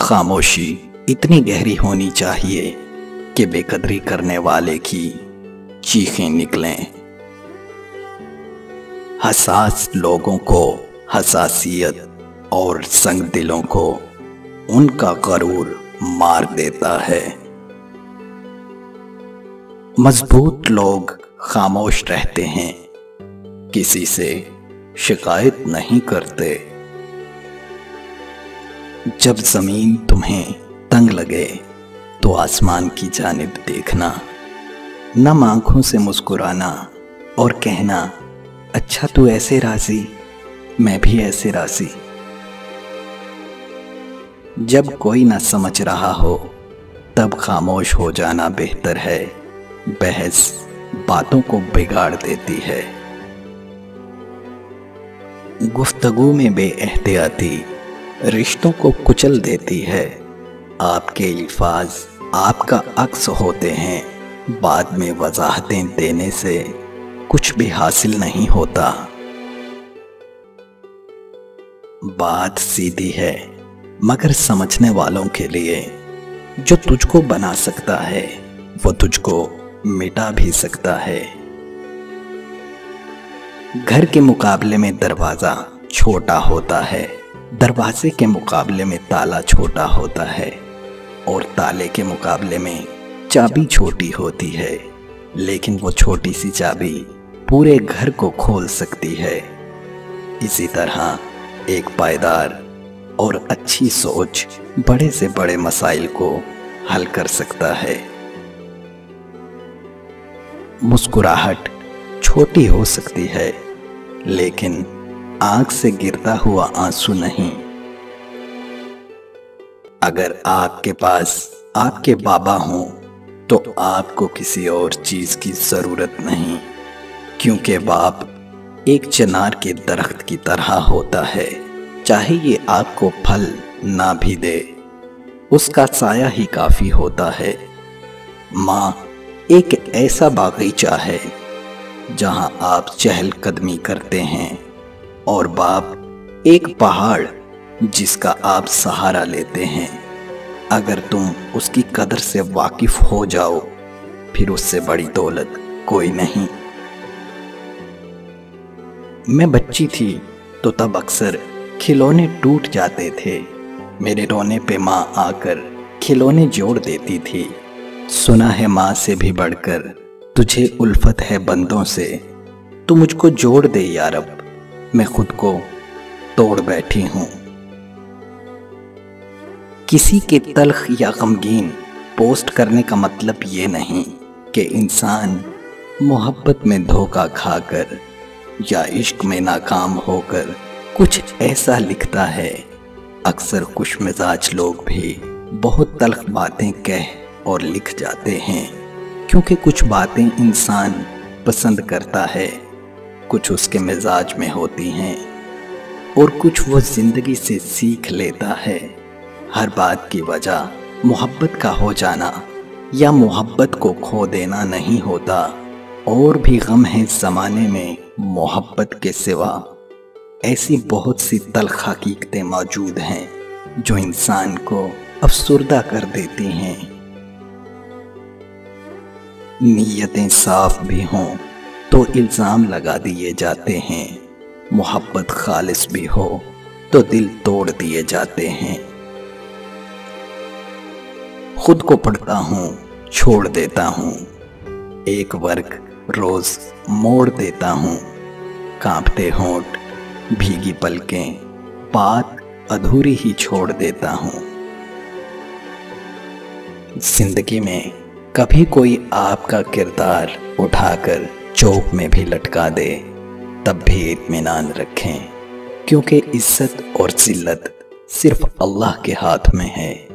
खामोशी इतनी गहरी होनी चाहिए कि बेकदरी करने वाले की चीखें निकलें। हसास लोगों को हसासियत और संग दिलों को उनका गरूर मार देता है। मज़बूत लोग खामोश रहते हैं, किसी से शिकायत नहीं करते। जब ज़मीन तुम्हें तंग लगे तो आसमान की जानिब देखना। नम आँखों से मुस्कुराना और कहना अच्छा तू ऐसे राज़ी, मैं भी ऐसे राज़ी। जब कोई ना समझ रहा हो, तब खामोश हो जाना बेहतर है। बहस बातों को बिगाड़ देती है। गुफ्तगु में बेएहतियाती रिश्तों को कुचल देती है। आपके अल्फाज आपका अक्स होते हैं। बाद में वजाहतें देने से कुछ भी हासिल नहीं होता। बात सीधी है, मगर समझने वालों के लिए। जो तुझको बना सकता है, वो तुझको मिटा भी सकता है। घर के मुकाबले में दरवाज़ा छोटा होता है। दरवाजे के मुकाबले में ताला छोटा होता है और ताले के मुकाबले में चाबी छोटी होती है, लेकिन वो छोटी सी चाबी पूरे घर को खोल सकती है। इसी तरह एक पायदार और अच्छी सोच बड़े से बड़े मसाइल को हल कर सकता है। मुस्कुराहट छोटी हो सकती है, लेकिन आँख से गिरता हुआ आँसू नहीं। अगर आपके पास आपके बाबा हों तो आपको किसी और चीज़ की ज़रूरत नहीं, क्योंकि बाप एक चनार के दरख्त की तरह होता है। चाहे ये आपको फल ना भी दे, उसका साया ही काफ़ी होता है। माँ, एक ऐसा बागीचा है, जहाँ आप चहलकदमी करते हैं। और बाप एक पहाड़ जिसका आप सहारा लेते हैं। अगर तुम उसकी कदर से वाकिफ हो जाओ, फिर उससे बड़ी दौलत कोई नहीं। मैं बच्ची थी तो तब अक्सर खिलौने टूट जाते थे। मेरे रोने पे माँ आकर खिलौने जोड़ देती थी। सुना है माँ से भी बढ़कर, तुझे उल्फत है बंदों से। तू मुझको जोड़ दे यारब। मैं खुद को तोड़ बैठी हूँ। किसी के तलख या गमगीन पोस्ट करने का मतलब ये नहीं कि इंसान मोहब्बत में धोखा खाकर या इश्क में नाकाम होकर कुछ ऐसा लिखता है। अक्सर कुछ मिजाज लोग भी बहुत तलख बातें कह और लिख जाते हैं, क्योंकि कुछ बातें इंसान पसंद करता है। कुछ उसके मिजाज में होती हैं और कुछ वो ज़िंदगी से सीख लेता है। हर बात की वजह मोहब्बत का हो जाना या मोहब्बत को खो देना नहीं होता। और भी गम है ज़माने में मोहब्बत के सिवा। ऐसी बहुत सी तलख हकीकतें मौजूद हैं जो इंसान को अफसरदा कर देती हैं। नीयतें साफ़ भी हों तो इल्ज़ाम लगा दिए जाते हैं। मोहब्बत खालिस भी हो तो दिल तोड़ दिए जाते हैं। खुद को पढ़ता हूँ, छोड़ देता हूँ। एक वर्ग रोज मोड़ देता हूँ। कांपते होठ, भीगी पलकें, बात अधूरी ही छोड़ देता हूँ। ज़िंदगी में कभी कोई आपका किरदार उठाकर चौक में भी लटका दे, तब भी इतमान रखें। क्योंकि इज़्ज़त और जिल्लत सिर्फ़ अल्लाह के हाथ में है।